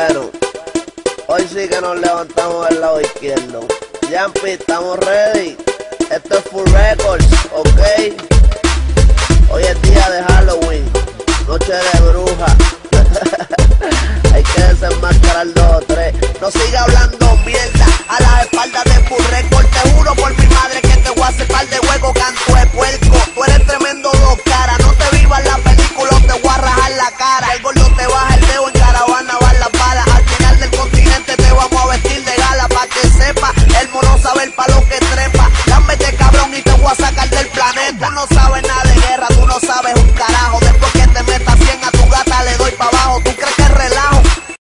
Bueno, hoy sí que nos levantamos del lado izquierdo. Jampi, estamos ready. Esto es Full Records, ¿ok? Hoy es día de Halloween, noche de bruja. Hay que desenmascarar dos o tres. No siga hablando mierda a las espaldas de Full Records. Te juro por mi madre que te voy a hacer par de hueco, canto de puerco.